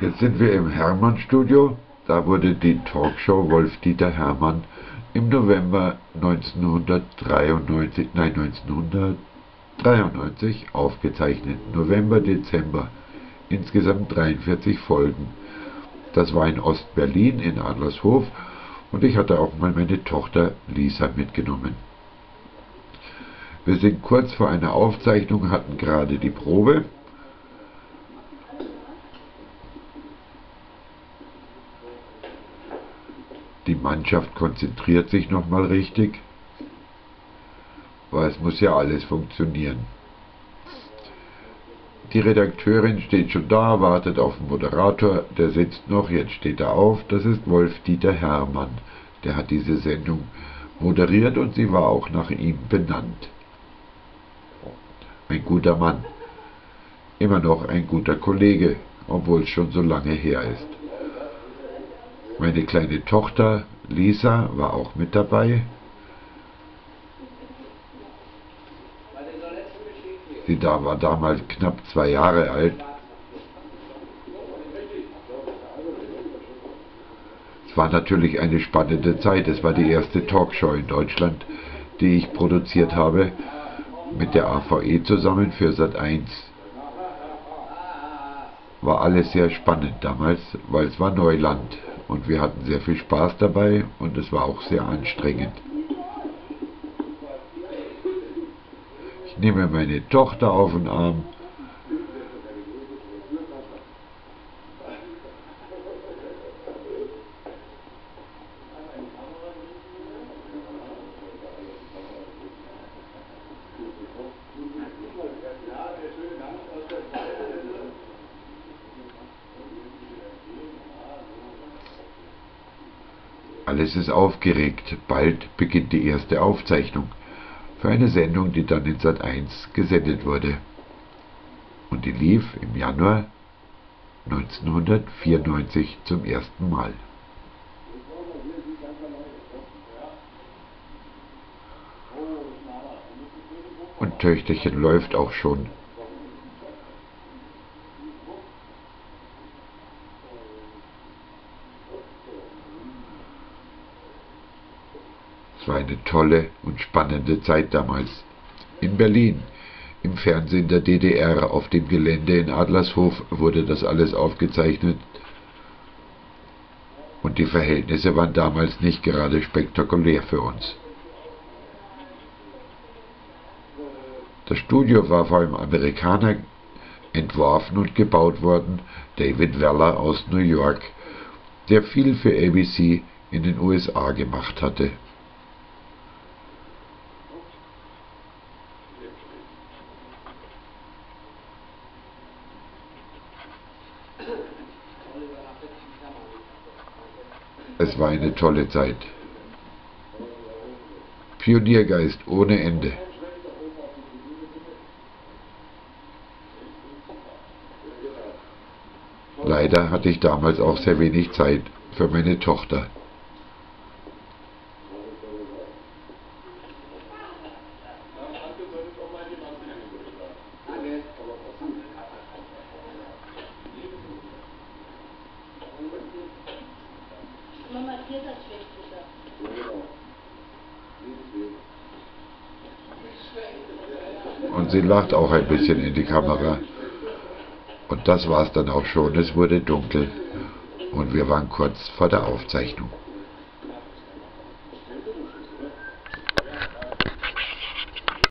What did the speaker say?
Jetzt sind wir im Hermann-Studio. Da wurde die Talkshow Wolf-Dieter Hermann im November 1993, nein 1993 aufgezeichnet. November, Dezember. Insgesamt 43 Folgen. Das war in Ostberlin in Adlershof und ich hatte auch mal meine Tochter Lisa mitgenommen. Wir sind kurz vor einer Aufzeichnung, hatten gerade die Probe Die Mannschaft konzentriert sich nochmal richtig, weil es muss ja alles funktionieren. Die Redakteurin steht schon da, wartet auf den Moderator, der sitzt noch, jetzt steht er auf, das ist Wolf-Dieter Herrmann. Der hat diese Sendung moderiert und sie war auch nach ihm benannt. Ein guter Mann. Immer noch ein guter Kollege, obwohl es schon so lange her ist. Meine kleine Tochter Lisa war auch mit dabei. Sie da war damals knapp zwei Jahre alt. Es war natürlich eine spannende Zeit. Es war die erste Talkshow in Deutschland, die ich produziert habe, mit der AVE zusammen für Sat 1 war alles sehr spannend damals, weil es war Neuland und wir hatten sehr viel Spaß dabei und es war auch sehr anstrengend. Ich nehme meine Tochter auf den Arm. Alles ist aufgeregt. Bald beginnt die erste Aufzeichnung für eine Sendung, die dann in Sat 1 gesendet wurde. Und die lief im Januar 1994 zum ersten Mal. Und Töchterchen läuft auch schon war eine tolle und spannende Zeit damals. In Berlin, im Fernsehen der DDR, auf dem Gelände in Adlershof wurde das alles aufgezeichnet und die Verhältnisse waren damals nicht gerade spektakulär für uns. Das Studio war vor einem Amerikaner entworfen und gebaut worden, David Weller aus New York, der viel für ABC in den USA gemacht hatte. Es war eine tolle Zeit. Pioniergeist ohne Ende. Leider hatte ich damals auch sehr wenig Zeit für meine Tochter. Und sie lacht auch ein bisschen in die Kamera. Und das war es dann auch schon. Es wurde dunkel und wir waren kurz vor der Aufzeichnung.